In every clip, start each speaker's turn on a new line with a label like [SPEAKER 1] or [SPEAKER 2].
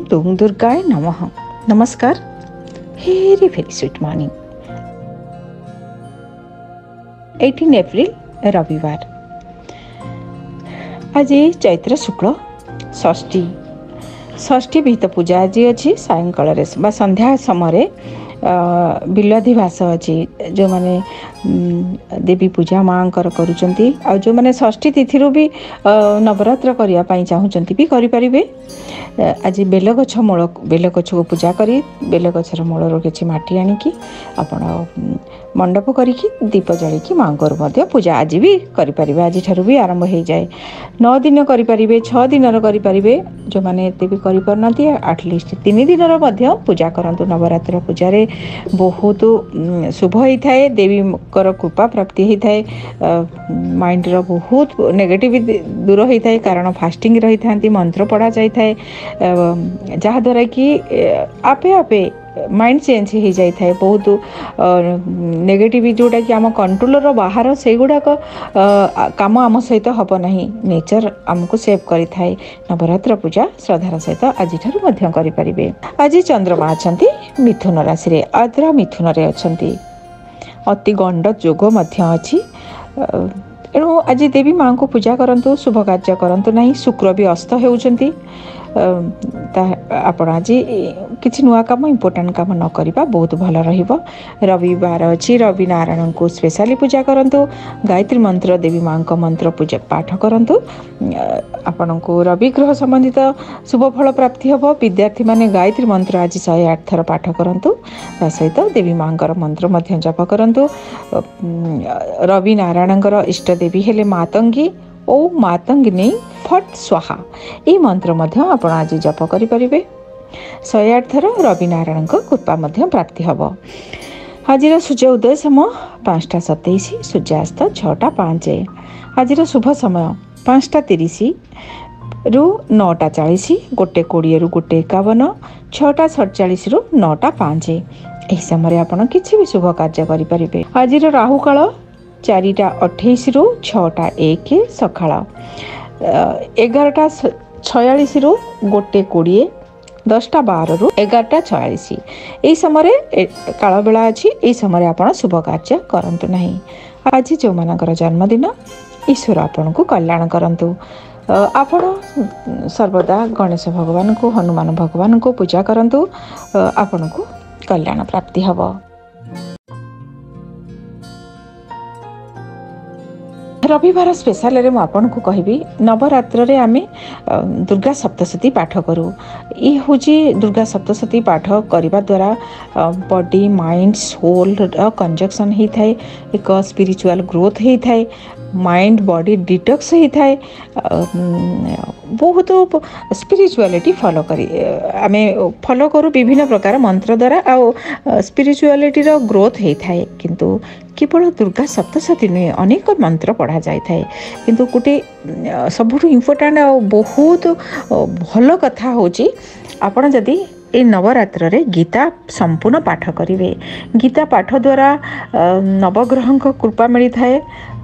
[SPEAKER 1] ओम दुम दुर्गाय नमः नमस्कार very very sweet morning eighteen April रविवार आज चैत्र शुक्ल ଷଷ୍ଠୀ ଷଷ୍ଠୀ ବିହିତ ପୂଜା ଆଜି ଅଛି ସାୟଙ୍କାଳରେ ବା ସନ୍ଧ୍ୟା ସମୟରେ ବିଲଧି ଭାସ ଅଛି ଯେଉଁମାନେ ଦେବୀ ପୂଜା ମାଆଙ୍କର କରୁଛନ୍ତି ଆଉ ଯେଉଁମାନେ ଷଷ୍ଠୀ ତିଥିରୁ ବି ନବରାତ୍ର କରିବା ପାଇଁ ଚାହୁଁଛନ୍ତି ବି କରିପାରିବେ ଆଜି ବେଲଗଛ ମୂଳ ବେଲଗଛକୁ ପୂଜା କରି ବେଲଗଛର ମୂଳରୁ କିଛି ମାଟି ଆଣିକି ଆପଣ ମଣ୍ଡପ କରିକି ଦୀପ ଜାଳିକି ମାଆଙ୍କର ମଧ୍ୟ ପୂଜା ଆଜି ବି କରିପାରିବେ ଆଜିଠାରୁ ବି ଆରମ୍ଭ ହେଇଯାଏ ନଅ ଦିନ କରିପାରିବେ ଛଅ ଦିନର କରିପାରିବେ ଯେଉଁମାନେ ଏତେ ବି କରିପାରୁନାହାନ୍ତି ଆଟଲିଷ୍ଟ ତିନି ଦିନର ମଧ୍ୟ ପୂଜା କରନ୍ତୁ ନବରାତ୍ର ପୂଜାରେ ବହୁତ ଶୁଭ ହେଇଥାଏ ଦେବୀ ଙ୍କର କୃପା ପ୍ରାପ୍ତି ହୋଇଥାଏ ମାଇଣ୍ଡର ବହୁତ ନେଗେଟିଭ୍ ଦୂର ହୋଇଥାଏ କାରଣ ଫାଷ୍ଟିଂ ରହିଥାନ୍ତି ମନ୍ତ୍ର ପଢ଼ା ଯାଇଥାଏ ଯାହାଦ୍ୱାରା କି ଆପେ ଆପେ ମାଇଣ୍ଡ ଚେଞ୍ଜ ହେଇଯାଇଥାଏ ବହୁତ ନେଗେଟିଭ୍ ଯେଉଁଟାକି ଆମ କଣ୍ଟ୍ରୋଲର ବାହାର ସେଇଗୁଡ଼ାକ କାମ ଆମ ସହିତ ହେବ ନାହିଁ ନେଚର ଆମକୁ ସେଭ୍ କରିଥାଏ ନବରାତ୍ର ପୂଜା ଶ୍ରଦ୍ଧାର ସହିତ ଆଜିଠାରୁ ମଧ୍ୟ କରିପାରିବେ ଆଜି ଚନ୍ଦ୍ରମା ଅଛନ୍ତି ମିଥୁନ ରାଶିରେ ଆଦ୍ରା ମିଥୁନରେ ଅଛନ୍ତି अति गण्ड जोग्यु आज देवीमा पूजा शुभकर्ज्यो नै भी अस्त हेर्छ ଆପଣ ଆଜି କିଛି ନୂଆ କାମ ଇମ୍ପୋର୍ଟାଣ୍ଟ କାମ ନ କରିବା ବହୁତ ଭଲ ରହିବ ରବିବାର ଅଛି ରବି ନାରାୟଣଙ୍କୁ ସ୍ପେଶାଲି ପୂଜା କରନ୍ତୁ ଗାୟତ୍ରୀ ମନ୍ତ୍ର ଦେବୀ ମାଆଙ୍କ ମନ୍ତ୍ର ପୂଜା ପାଠ କରନ୍ତୁ ଆପଣଙ୍କୁ ରବି ଗ୍ରହ ସମ୍ବନ୍ଧିତ ଶୁଭ ଫଳ ପ୍ରାପ୍ତି ହେବ ବିଦ୍ୟାର୍ଥୀମାନେ ଗାୟତ୍ରୀ ମନ୍ତ୍ର ଆଜି ଶହେ ଆଠ ଥର ପାଠ କରନ୍ତୁ ତା ସହିତ ଦେବୀ ମାଆଙ୍କର ମନ୍ତ୍ର ମଧ୍ୟ ଜପ କରନ୍ତୁ ରବି ନାରାୟଣଙ୍କର ଇଷ୍ଟ ଦେବୀ ହେଲେ ମାତଙ୍ଗୀ ଓଁ ମାତଙ୍ଗିନୀ ଫଟ୍ ସ୍ୱାହା ଏହି ମନ୍ତ୍ର ମଧ୍ୟ ଆପଣ ଆଜି ଜପ କରିପାରିବେ ଶହେ ଆଠ ଥର ରବିନାରାୟଣଙ୍କ କୃପା ମଧ୍ୟ ପ୍ରାପ୍ତି ହେବ ଆଜିର ସୂର୍ଯ୍ୟ ଉଦୟ ସମୟ ପାଞ୍ଚଟା ସତେଇଶ ସୂର୍ଯ୍ୟାସ୍ତ ଛଅଟା ପାଞ୍ଚ ଆଜିର ଶୁଭ ସମୟ ପାଞ୍ଚଟା ତିରିଶ ରୁ ନଅଟା ଚାଳିଶ ଗୋଟେ କୋଡ଼ିଏରୁ ଗୋଟେ ଏକାବନ ଛଅଟା ସତଚାଳିଶରୁ ନଅଟା ପାଞ୍ଚ ଏହି ସମୟରେ ଆପଣ କିଛି ବି ଶୁଭ କାର୍ଯ୍ୟ କରିପାରିବେ ଆଜିର ରାହୁକାଳ चारिटा अठैस रु छ एक सकाल एघारटा छयास रु गोडिए दसटा बारा छयास ए समय कालबेला अझ यही समय आभ कर्नु नै आज जो म जन्मदिन ईश्वर आपणको कल्याण कप सर्वदा गणेश भगवानको हनुमान भगवानको पूजा आपणको कल्याण प्राप्ति हे ରବିବାର ସ୍ପେଶାଲରେ ମୁଁ ଆପଣଙ୍କୁ କହିବି ନବରାତ୍ରରେ ଆମେ ଦୁର୍ଗା ସପ୍ତଶତୀ ପାଠ କରୁ ଏ ହେଉଛି ଦୁର୍ଗା ସପ୍ତଶତୀ ପାଠ କରିବା ଦ୍ୱାରା ବଡି ମାଇଣ୍ଡ ସୋଲ୍ର କଞ୍ଜକ୍ସନ୍ ହୋଇଥାଏ ଏକ ସ୍ପିରିଚୁଆଲ୍ ଗ୍ରୋଥ୍ ହୋଇଥାଏ ମାଇଣ୍ଡ ବଡ଼ି ଡିଟକ୍ସ ହେଇଥାଏ ବହୁତ ସ୍ପିରିଚୁଆଲିଟି ଫଲୋ କରି ଆମେ ଫଲୋ କରୁ ବିଭିନ୍ନ ପ୍ରକାର ମନ୍ତ୍ର ଦ୍ୱାରା ଆଉ ସ୍ପିରିଚୁଆଲିଟିର ଗ୍ରୋଥ ହେଇଥାଏ କିନ୍ତୁ କେବଳ ଦୁର୍ଗା ସପ୍ତସତୀ ନୁହେଁ ଅନେକ ମନ୍ତ୍ର ପଢ଼ା ଯାଇଥାଏ କିନ୍ତୁ ଗୋଟେ ସବୁଠୁ ଇମ୍ପୋର୍ଟାଣ୍ଟ ଆଉ ବହୁତ ଭଲ କଥା ହେଉଛି ଆପଣ ଯଦି ଏ ନବରାତ୍ରରେ ଗୀତା ସମ୍ପୂର୍ଣ୍ଣ ପାଠ କରିବେ ଗୀତା ପାଠ ଦ୍ୱାରା ନବଗ୍ରହଙ୍କ କୃପା ମିଳିଥାଏ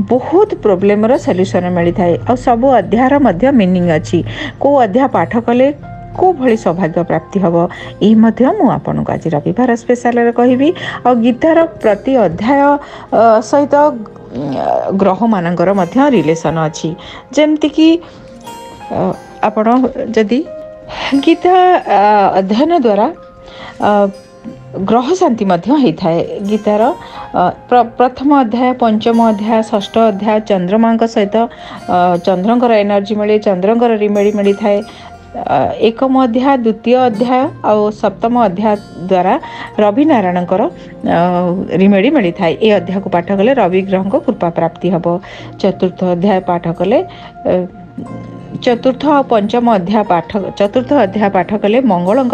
[SPEAKER 1] बहुत प्रोब्लेम सल्यूसन मिलता है आ सब अध्यायर मध्य मिनिंग अच्छी को अध्याय पाठ कले को भली सौभाग्य प्राप्ति हम यही मुझे आपको आज रविवार स्पेशल कह और गीतार प्रति अध्याय सहित ग्रह मान रिलेसन अच्छी जमती कि आप गीता अध्ययन द्वारा ଗ୍ରହ ଶାନ୍ତି ମଧ୍ୟ ହୋଇଥାଏ ଗୀତାର ପ୍ରଥମ ଅଧ୍ୟାୟ ପଞ୍ଚମ ଅଧ୍ୟାୟ ଷଷ୍ଠ ଅଧ୍ୟାୟ ଚନ୍ଦ୍ରମାଙ୍କ ସହିତ ଚନ୍ଦ୍ରଙ୍କର ଏନର୍ଜି ମିଳେ ଚନ୍ଦ୍ରଙ୍କର ରିମେଡ଼ି ମିଳିଥାଏ ଏକମ ଅଧ୍ୟାୟ ଦ୍ୱିତୀୟ ଅଧ୍ୟାୟ ଆଉ ସପ୍ତମ ଅଧ୍ୟାୟ ଦ୍ୱାରା ରବି ନାରାୟଣଙ୍କର ରିମେଡ଼ି ମିଳିଥାଏ ଏ ଅଧ୍ୟାୟକୁ ପାଠ କଲେ ରବି ଗ୍ରହଙ୍କ କୃପା ପ୍ରାପ୍ତି ହେବ ଚତୁର୍ଥ ଅଧ୍ୟାୟ ପାଠ କଲେ चतुर्थ आ पञ्चम अध्याय पाठ चतुर्थ अध्याय पाठ कले मङ्गल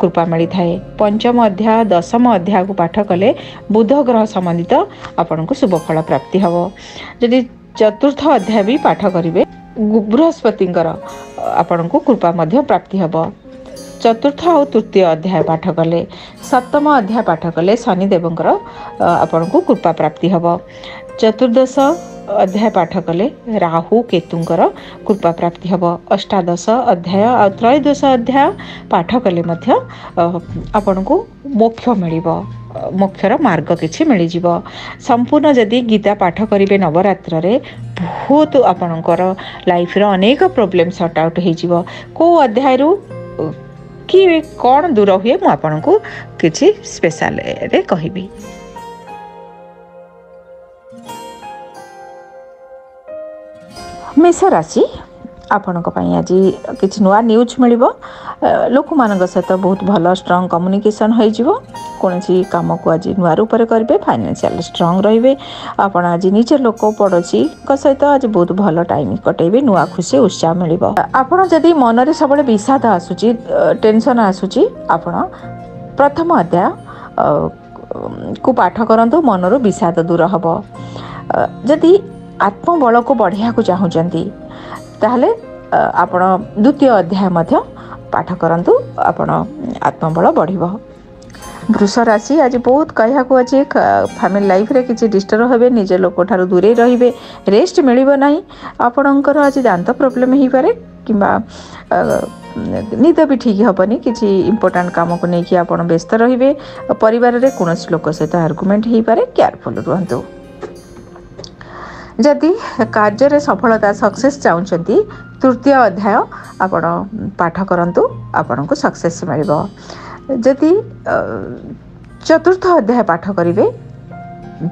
[SPEAKER 1] कृपा मिति पञ्चम अध्याय दशम अध्याय को पाठ कले बुध ग्रह सम्बन्धित प्राप्ति हे जे चतुर्थ अध्याय भी पाठ के बृहस्पति आपणको कृपा प्राप्ति हे चतुर्थ आउ तृतीय अध्याय पाठ कले सप्तम अध्याय पाठ कले शनिदेव आपणको कृपा प्राप्ति हे चतुर्दश अध्याय पाठ कले राहु केतुंकर कृपा प्राप्ति हे अष्टादश अध्याय आ त्रयोदश अध्याय पाठ कले आपण को मोक्ष मिल मोक्षर मार्ग किसी मिलजि संपूर्ण जदि गीता पाठ करेंगे नवरत्र बहुत आपण लाइफ रनेक प्रोब्लेम सर्ट आउट हो कौन दूर हुए मुझे किसी स्पेशल कहबी ମେଷ ରାଶି ଆପଣଙ୍କ ପାଇଁ ଆଜି କିଛି ନୂଆ ନ୍ୟୁଜ୍ ମିଳିବ ଲୋକମାନଙ୍କ ସହିତ ବହୁତ ଭଲ ଷ୍ଟ୍ରଙ୍ଗ କମ୍ୟୁନିକେସନ୍ ହୋଇଯିବ କୌଣସି କାମକୁ ଆଜି ନୂଆ ରୂପରେ କରିବେ ଫାଇନାନ୍ସିଆଲ ଷ୍ଟ୍ରଙ୍ଗ ରହିବେ ଆପଣ ଆଜି ନିଜ ଲୋକ ପଡ଼ୋଶୀଙ୍କ ସହିତ ଆଜି ବହୁତ ଭଲ ଟାଇମ୍ କଟେଇବେ ନୂଆ ଖୁସି ଉତ୍ସାହ ମିଳିବ ଆପଣ ଯଦି ମନରେ ସବୁବେଳେ ବିଷାଦ ଆସୁଛି ଟେନସନ୍ ଆସୁଛି ଆପଣ ପ୍ରଥମ ଅଧ୍ୟାୟ କୁ ପାଠ କରନ୍ତୁ ମନରୁ ବିଷାଦ ଦୂର ହେବ ଯଦି ଆତ୍ମବଳକୁ ବଢ଼େଇବାକୁ ଚାହୁଁଛନ୍ତି ତାହେଲେ ଆପଣ ଦ୍ୱିତୀୟ ଅଧ୍ୟାୟ ମଧ୍ୟ ପାଠ କରନ୍ତୁ ଆପଣ ଆତ୍ମବଳ ବଢ଼ିବ ବୃଷ ରାଶି ଆଜି ବହୁତ କହିବାକୁ ଅଛି ଫ୍ୟାମିଲି ଲାଇଫ୍ରେ କିଛି ଡିଷ୍ଟର୍ବ ହେବେ ନିଜ ଲୋକଠାରୁ ଦୂରେଇ ରହିବେ ରେଷ୍ଟ ମିଳିବ ନାହିଁ ଆପଣଙ୍କର ଆଜି ଦାନ୍ତ ପ୍ରୋବ୍ଲେମ୍ ହେଇପାରେ କିମ୍ବା ନିଦ ବି ଠିକ୍ ହେବନି କିଛି ଇମ୍ପୋର୍ଟାଣ୍ଟ କାମକୁ ନେଇକି ଆପଣ ବ୍ୟସ୍ତ ରହିବେ ପରିବାରରେ କୌଣସି ଲୋକ ସହିତ ଆର୍ଗୁମେଣ୍ଟ ହେଇପାରେ କେୟାରଫୁଲ୍ ରୁହନ୍ତୁ ଯଦି କାର୍ଯ୍ୟରେ ସଫଳତା ସକ୍ସେସ୍ ଚାହୁଁଛନ୍ତି ତୃତୀୟ ଅଧ୍ୟାୟ ଆପଣ ପାଠ କରନ୍ତୁ ଆପଣଙ୍କୁ ସକ୍ସେସ୍ ମିଳିବ ଯଦି ଚତୁର୍ଥ ଅଧ୍ୟାୟ ପାଠ କରିବେ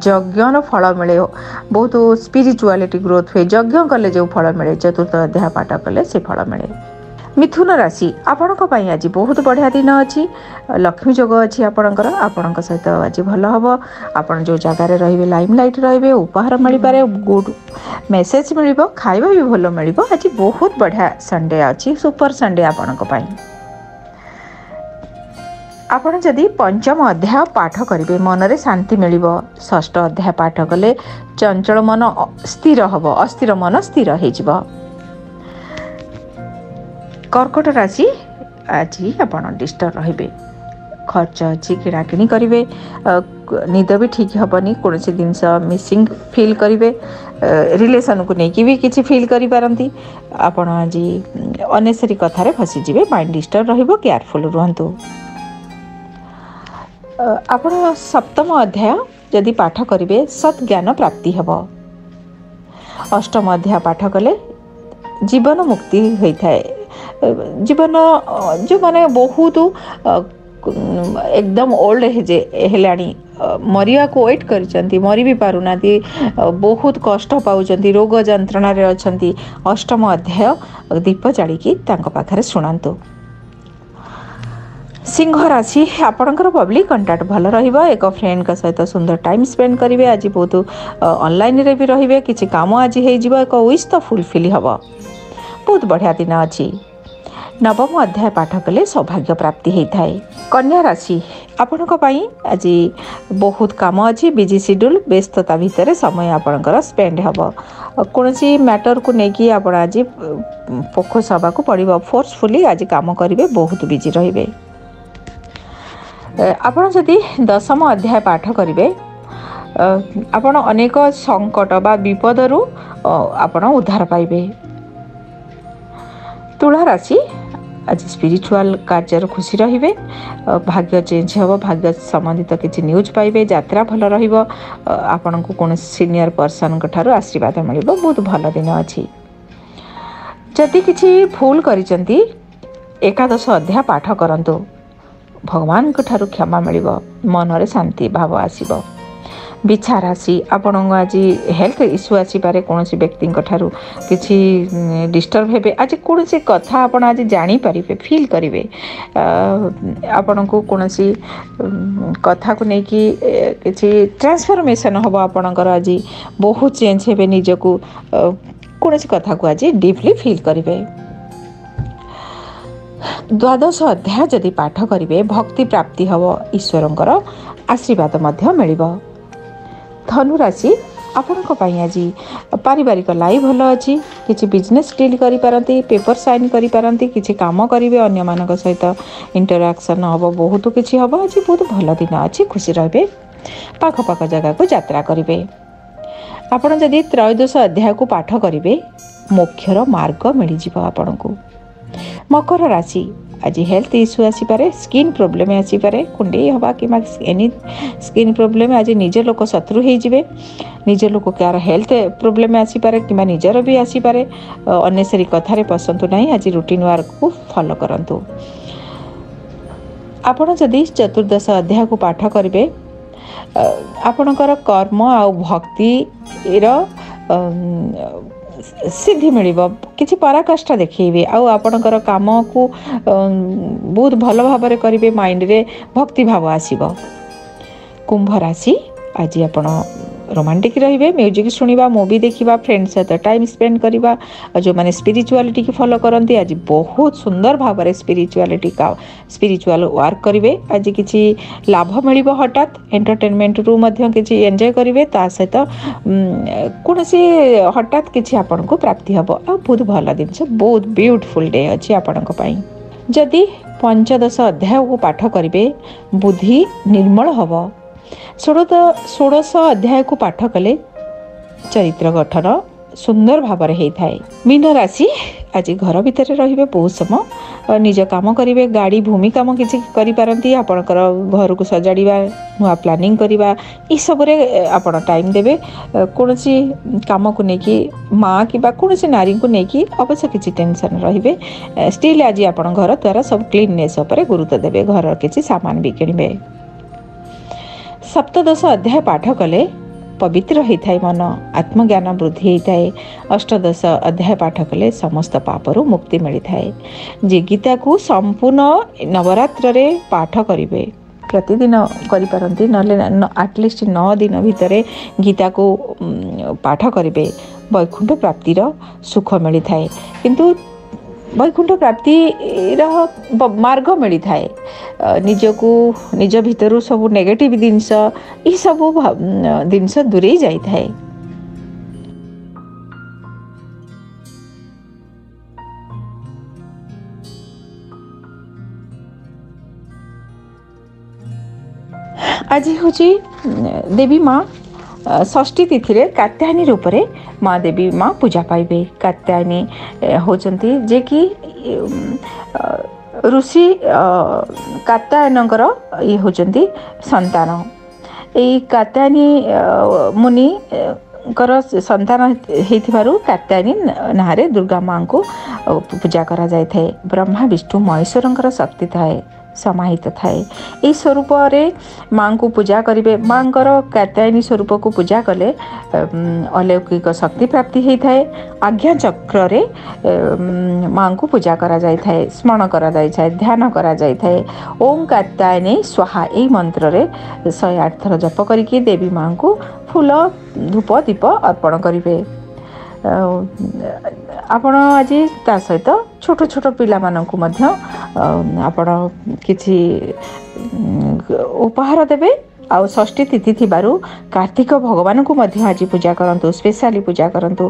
[SPEAKER 1] ଯଜ୍ଞର ଫଳ ମିଳେ ବହୁତ ସ୍ପିରିଚୁଆଲିଟି ଗ୍ରୋଥ୍ ହୁଏ ଯଜ୍ଞ କଲେ ଯେଉଁ ଫଳ ମିଳେ ଚତୁର୍ଥ ଅଧ୍ୟାୟ ପାଠ କଲେ ସେ ଫଳ ମିଳେ मिथुन राशि आप आज बहुत बढिया दिन अझ लक्ष्मी जग अर आपणत आज भयो हेर्नु जो जग्रा रे लाइम लाइट लट्ने उपहार मिपऱ्यो गुड मेसेज मिल भी भयो मियो आज बहुत बढिया संडे अझ सुपर संडे सन्डे आप जदि पंचम अध्याय पाठ गरे मन शान्ति मियो षष्ठ अध्याय पाठ कले चल मन स्थिर हे अस्थिर मन स्थिर है କର୍କଟ ରାଶି ଆଜି ଆପଣ ଡିଷ୍ଟର୍ବ ରହିବେ ଖର୍ଚ୍ଚ ଅଛି କିଣାକିଣି କରିବେ ନିଦ ବି ଠିକ୍ ହେବନି କୌଣସି ଜିନିଷ ମିସିଂ ଫିଲ୍ କରିବେ ରିଲେସନ୍କୁ ନେଇକି ବି କିଛି ଫିଲ୍ କରିପାରନ୍ତି ଆପଣ ଆଜି ଅନେସରୀ କଥାରେ ଫସିଯିବେ ମାଇଣ୍ଡ ଡିଷ୍ଟର୍ବ ରହିବ କେୟାରଫୁଲ୍ ରୁହନ୍ତୁ ଆପଣ ସପ୍ତମ ଅଧ୍ୟାୟ ଯଦି ପାଠ କରିବେ ସତ୍ ଜ୍ଞାନ ପ୍ରାପ୍ତି ହେବ ଅଷ୍ଟମ ଅଧ୍ୟାୟ ପାଠ କଲେ ଜୀବନ ମୁକ୍ତି ହୋଇଥାଏ ଜୀବନ ଯେଉଁମାନେ ବହୁତ ଏକଦମ ଓଲ୍ଡ ହେଲାଣି ମରିବାକୁ ୱେଟ୍ କରିଛନ୍ତି ମରି ବି ପାରୁନାହାନ୍ତି ବହୁତ କଷ୍ଟ ପାଉଛନ୍ତି ରୋଗ ଯନ୍ତ୍ରଣାରେ ଅଛନ୍ତି ଅଷ୍ଟମ ଅଧ୍ୟାୟ ଦୀପ ଜାଳିକି ତାଙ୍କ ପାଖରେ ଶୁଣନ୍ତୁ ସିଂହ ରାଶି ଆପଣଙ୍କର ପବ୍ଲିକ୍ କଣ୍ଟାକ୍ଟ ଭଲ ରହିବ ଏକ ଫ୍ରେଣ୍ଡଙ୍କ ସହିତ ସୁନ୍ଦର ଟାଇମ୍ ସ୍ପେଣ୍ଡ କରିବେ ଆଜି ବହୁତ ଅନଲାଇନ୍ରେ ବି ରହିବେ କିଛି କାମ ଆଜି ହେଇଯିବ ଏକ ୱିଶ୍ ତ ଫୁଲଫିଲ୍ ହେବ ବହୁତ ବଢ଼ିଆ ଦିନ ଅଛି ନବମ ଅଧ୍ୟାୟ ପାଠ କଲେ ସୌଭାଗ୍ୟ ପ୍ରାପ୍ତି ହୋଇଥାଏ କନ୍ୟା ରାଶି ଆପଣଙ୍କ ପାଇଁ ଆଜି ବହୁତ କାମ ଅଛି ବିଜି ସିଡ୍ୟୁଲ୍ ବ୍ୟସ୍ତତା ଭିତରେ ସମୟ ଆପଣଙ୍କର ସ୍ପେଣ୍ଡ ହେବ କୌଣସି ମ୍ୟାଟରକୁ ନେଇକି ଆପଣ ଆଜି ଫୋକସ୍ ହେବାକୁ ପଡ଼ିବ ଫୋର୍ସଫୁଲି ଆଜି କାମ କରିବେ ବହୁତ ବିଜି ରହିବେ ଆପଣ ଯଦି ଦଶମ ଅଧ୍ୟାୟ ପାଠ କରିବେ ଆପଣ ଅନେକ ସଙ୍କଟ ବା ବିପଦରୁ ଆପଣ ଉଦ୍ଧାର ପାଇବେ ତୁଳା ରାଶି ଆଜି ସ୍ପିରିଚୁଆଲ କାର୍ଯ୍ୟରେ ଖୁସି ରହିବେ ଭାଗ୍ୟ ଚେଞ୍ଜ ହେବ ଭାଗ୍ୟ ସମ୍ବନ୍ଧିତ କିଛି ନ୍ୟୁଜ୍ ପାଇବେ ଯାତ୍ରା ଭଲ ରହିବ ଆପଣଙ୍କୁ କୌଣସି ସିନିୟର ପର୍ସନଙ୍କ ଠାରୁ ଆଶୀର୍ବାଦ ମିଳିବ ବହୁତ ଭଲ ଦିନ ଅଛି ଯଦି କିଛି ଭୁଲ କରିଛନ୍ତି ଏକାଦଶ ଅଧ୍ୟାୟ ପାଠ କରନ୍ତୁ ଭଗବାନଙ୍କ ଠାରୁ କ୍ଷମା ମିଳିବ ମନରେ ଶାନ୍ତି ଭାବ ଆସିବ ବିଛା ରାଶି ଆପଣଙ୍କ ଆଜି ହେଲ୍ଥ ଇସ୍ୟୁ ଆସିପାରେ କୌଣସି ବ୍ୟକ୍ତିଙ୍କ ଠାରୁ କିଛି ଡିଷ୍ଟର୍ବ ହେବେ ଆଜି କୌଣସି କଥା ଆପଣ ଆଜି ଜାଣିପାରିବେ ଫିଲ୍ କରିବେ ଆପଣଙ୍କୁ କୌଣସି କଥାକୁ ନେଇକି କିଛି ଟ୍ରାନ୍ସଫର୍ମେସନ୍ ହେବ ଆପଣଙ୍କର ଆଜି ବହୁତ ଚେଞ୍ଜ ହେବେ ନିଜକୁ କୌଣସି କଥାକୁ ଆଜି ଡିପ୍ଲି ଫିଲ୍ କରିବେ ଦ୍ୱାଦଶ ଅଧ୍ୟାୟ ଯଦି ପାଠ କରିବେ ଭକ୍ତି ପ୍ରାପ୍ତି ହେବ ଈଶ୍ୱରଙ୍କର ଆଶୀର୍ବାଦ ମଧ୍ୟ ମିଳିବ धनु राशि आपणको पनि आज पारिवारिक लाइ भए अजनेेस डिल्ड गरिपार पेपर सिपाराम अन्य म सहित इन्टराक्सन हे बहुत कि आज बहुत भन्दा खुसी रहे आख जा जा आपण जति अध्याय को पाठ मार्ग मोख्य मर्ग मि मकर राशि आज हेल्थ इश्यू आसपे स्किन प्रोब्लेम आसपे कुंडे हवा कि एनी स्किन प्रोब्लेम आज निज लोक शत्रु निज लोक कार हेल्थ प्रोब्लेम आसपे कि निजर भी आसपे अनेसरी कथार पसंद ना आज रुटीन वार्क को फलो करूँ आपड़ जदि चतुर्दश अध्याय को पाठ करेंगे आपणकर कर्म आक्ति ସିଦ୍ଧି ମିଳିବ କିଛି ପରାକାଷ୍ଠା ଦେଖେଇବେ ଆଉ ଆପଣଙ୍କର କାମକୁ ବହୁତ ଭଲ ଭାବରେ କରିବେ ମାଇଣ୍ଡରେ ଭକ୍ତିଭାବ ଆସିବ କୁମ୍ଭ ରାଶି ଆଜି ଆପଣ रोमांटिक रे म्यूजिक शुणा मुवि देखा फ्रेंड सहित टाइम स्पेंड करवा जो मैंने स्पिरिचुआलीटी की फलो करती आज बहुत सुंदर भाव में स्पिरिचुआलीटी का स्पिरिचुआल वर्क करेंगे आज किसी लाभ मिल हठात एंटरटेनमेंट रु कि एंजय करेंगे सहित कौन सी हठात किसी आपन को प्राप्ति हे बहुत भल जिन बहुत ब्यूटिफुल डे अच्छी आपण जदि पंचदश अध्याय को पाठ करेंगे बुद्धि निर्मल हम ଷୋଡ଼ଶ ଷୋଡ଼ଶ ଅଧ୍ୟାୟକୁ ପାଠ କଲେ ଚରିତ୍ର ଗଠନ ସୁନ୍ଦର ଭାବରେ ହେଇଥାଏ ମୀନ ରାଶି ଆଜି ଘର ଭିତରେ ରହିବେ ବହୁତ ସମୟ ନିଜ କାମ କରିବେ ଗାଡ଼ି ଭୂମି କାମ କିଛି କରିପାରନ୍ତି ଆପଣଙ୍କର ଘରକୁ ସଜାଡ଼ିବା ନୂଆ ପ୍ଲାନିଂ କରିବା ଏସବୁରେ ଆପଣ ଟାଇମ୍ ଦେବେ କୌଣସି କାମକୁ ନେଇକି ମା କିମ୍ବା କୌଣସି ନାରୀଙ୍କୁ ନେଇକି ଅବଶ୍ୟ କିଛି ଟେନସନ୍ ରହିବେ ଷ୍ଟିଲ୍ ଆଜି ଆପଣ ଘର ଦ୍ୱାରା ସବୁ କ୍ଲିନନେସ୍ ଉପରେ ଗୁରୁତ୍ୱ ଦେବେ ଘରର କିଛି ସାମାନ ବି କିଣିବେ ସପ୍ତଦଶ ଅଧ୍ୟାୟ ପାଠ କଲେ ପବିତ୍ର ହୋଇଥାଏ ମନ ଆତ୍ମଜ୍ଞାନ ବୃଦ୍ଧି ହୋଇଥାଏ ଅଷ୍ଟଦଶ ଅଧ୍ୟାୟ ପାଠ କଲେ ସମସ୍ତ ପାପରୁ ମୁକ୍ତି ମିଳିଥାଏ ଯେ ଗୀତାକୁ ସମ୍ପୂର୍ଣ୍ଣ ନବରାତ୍ରରେ ପାଠ କରିବେ ପ୍ରତିଦିନ କରିପାରନ୍ତି ନହେଲେ ଆଟଲିଷ୍ଟ ନଅ ଦିନ ଭିତରେ ଗୀତାକୁ ପାଠ କରିବେ ବୈକୁଣ୍ଠ ପ୍ରାପ୍ତିର ସୁଖ ମିଳିଥାଏ କିନ୍ତୁ वैकुंठ प्राप्ति मार्ग मिली थाए निज को निज भितर सब नेगेटिव जिनस यू जिनस दूरे जाए आज हूँ देवी माँ षष्ठी तिथि कात्यायानी रूपले मा पूजा पाए कात्यायानी जे कि ऋषि कात्यायनको इ हौँ सन्तन यही कायनी मुनि सन्तु कान ना दुर्गामा पूजा ब्रह्मा विष्णु महेश्वर शक्ति थाए समाहित થાય ઈ સ્વરૂપ રે માં કો પૂજા કરીબે માં કો કાત્યાની સ્વરૂપ કો પૂજા કરે અલૌકિક શક્તિ પ્રાપ્તિ હી થાય આઘ્યા ચક્ર રે માં કો પૂજા કરા જાઈ થાય સ્મરણ કરા જાઈ થાય ધ્યાન કરા જાઈ થાય ઓમ કાત્યાની સ્વાહા ઈ મંત્ર રે 108 ଥર જપ કરીને દેવી માં કો ફૂલ ધૂપ દીપ અર્પણ કરીબે ଆପଣ ଆଜି ତା ସହିତ ଛୋଟ ଛୋଟ ପିଲାମାନଙ୍କୁ ମଧ୍ୟ ଆପଣ କିଛି ଉପହାର ଦେବେ ଆଉ ଷଷ୍ଠୀ ତିଥି ଥିବାରୁ କାର୍ତ୍ତିକ ଭଗବାନଙ୍କୁ ମଧ୍ୟ ଆଜି ପୂଜା କରନ୍ତୁ ସ୍ପେଶାଲି ପୂଜା କରନ୍ତୁ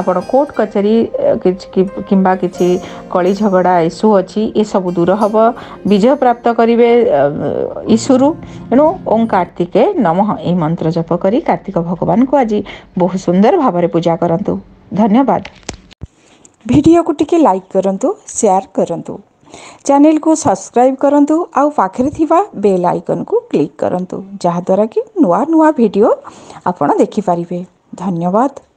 [SPEAKER 1] ଆପଣ କୋର୍ଟ କଚେରୀ କିମ୍ବା କିଛି କଳି ଝଗଡ଼ା ଇସୁ ଅଛି ଏସବୁ ଦୂର ହେବ ବିଜୟ ପ୍ରାପ୍ତ କରିବେ ଇସୁରୁ ଏଣୁ ଓଂ କାର୍ତ୍ତିକେ ନମଃ ଏହି ମନ୍ତ୍ର ଜପ କରି କାର୍ତ୍ତିକ ଭଗବାନଙ୍କୁ ଆଜି ବହୁ ସୁନ୍ଦର ଭାବରେ ପୂଜା କରନ୍ତୁ ଧନ୍ୟବାଦ वीडियो को टिके लाइक करूँ शेयर करूँ चैनल को सब्सक्राइब करूँ आउ पाखे बेल आइकन को क्लिक करूँ जहाद्वारा कि नू नुआ भिड आप देखिपर धन्यवाद